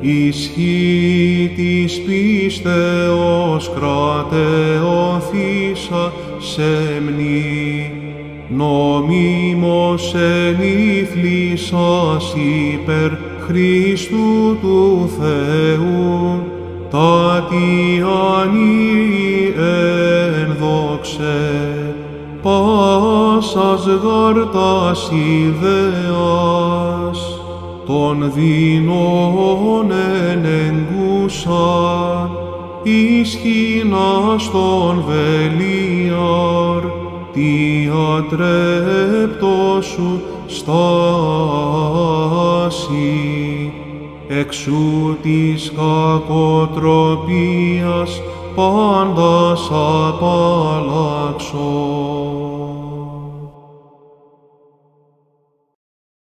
Ισχύ της πίστεως κρατεωθήσα σε μνή, νομίμως ενήθλησας υπερ Χριστού του Θεού, τα τι ανήρη εν δόξε, πάσας γαρτάς ιδεάς, των δεινών ενεγκούσαν, ισχυνάς των βελίαρ, τι ατρέπτο σου στάση, εξού της κακοτροπίας πάντας απαλλάξω.